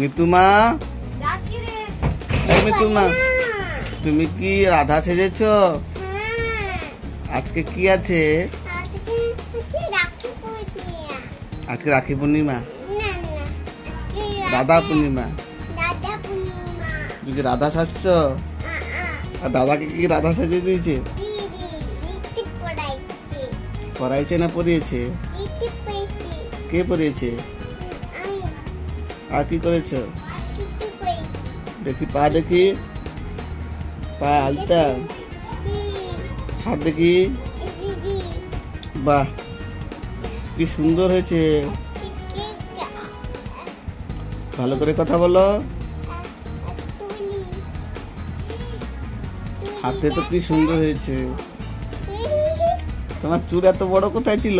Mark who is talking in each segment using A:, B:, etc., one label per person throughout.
A: মিতু মা
B: যাচ্ছি রে।
A: এই মিতু মা তুমি কি রাধা সেজেছ?
B: হ্যাঁ।
A: আজকে কি আছে?
B: আজকে রাখি পূর্ণিমা।
A: রাধা পূর্ণিমা? তুমি কি রাধা সাজছ? আর দাদাকে কি রাধা সাজিয়ে দিয়েছে? পড়াইছে। না পড়িয়েছে। কে পড়িয়েছে? আর কি করেছ? দেখি, পা দেখি। পা আলতা হাত দেখি। বাহ, কি সুন্দর হয়েছে। ভালো করে কথা বলো। হাতে তো কি সুন্দর হয়েছে। তোমার চুল এত বড় কোথায় ছিল?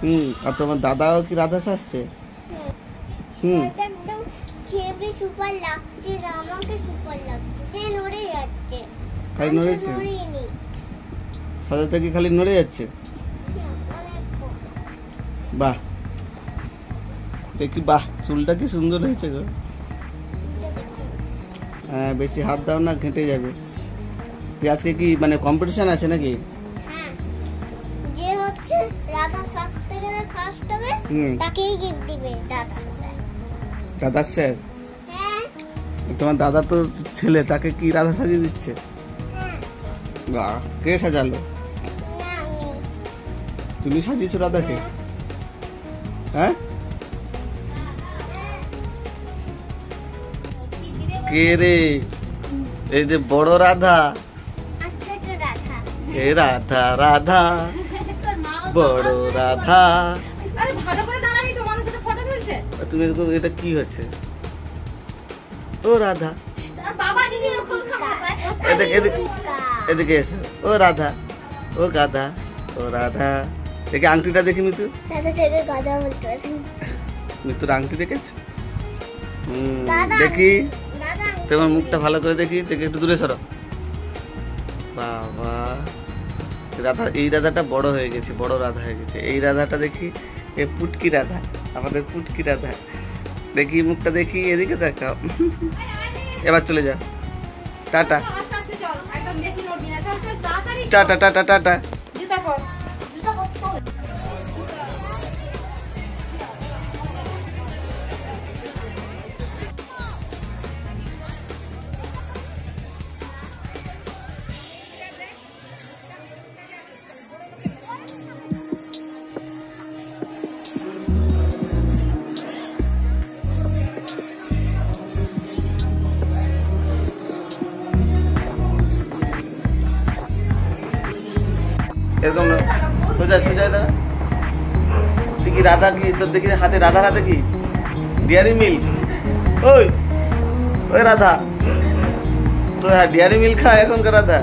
A: হুম আর তোমার দাদাও কি রাধা সাজছে হুম।
B: খেয়ে সুপার লাগছে আমাকে সুপার লাগছে সে নড়ে যাচ্ছে
A: খালি নড়েছে সাজাতে কি খালি নড়ে যাচ্ছে? বাহ। দেখি বাহ চুলটা কি সুন্দর হয়েছে গো। হ্যাঁ বেশি হাত দাও না ঘেঁটে যাবে। তুই আজকে কি মানে কম্পিটিশন আছে নাকি?
B: হ্যাঁ। যে হচ্ছে রাধা ফার্স্ট হবে তাকেই গিফট দিবে দাদা স্যার
A: দাদা স্যার?
B: হ্যাঁ?
A: তোমার দাদা তো ছেলে তাকে কি রাধা সাজিয়ে দিচ্ছে?
B: হ্যাঁ।
A: কে সাজালো? তুমি সাজিয়েছো রাধাকে? হ্যাঁ? কে রে? এই যে বড় রাধা।
B: আচ্ছা রাধা
A: রাধা। বড় রাধা।
C: আরে ভালো করে দাঁড়াবি তো মানুষ একটা ফটো তুলছে।
A: তুমি এরকম এটা কি হচ্ছে? ও রাধা।
C: বাবা যদি এরকম
A: এদিকে এদিকে এদিকে এসো। ও রাধা ও গাধা ও রাধা। দেখি আংটিটা দেখি মিতু।
B: দাদা থেকে কথা বলতে
A: মিতুর আংটি দেখেছ। দেখি। তোমার মুখটা ভালো করে দেখি দেখি একটু দূরে সরো। বাবা। রাধা। এই রাধাটা বড় হয়ে গেছে বড় রাধা হয়ে গেছে। এই রাধাটা দেখি এ পুটকি রাধা আমাদের পুটকি রাধা। দেখি মুখটা দেখি এদিকে দেখাও এবার চলে যা। টাটা।
C: Tata tata tata.
A: এরকম সোজা সোজা দাঁড়া। তুই রাধা কি? তোর দেখি হাতে রাধা রাধা কি? ডিয়ারি মিল্ক ওই ওই রাধা। তোর হ্যাঁ ডিয়ারি মিল্ক খা, এখনকার রাধা।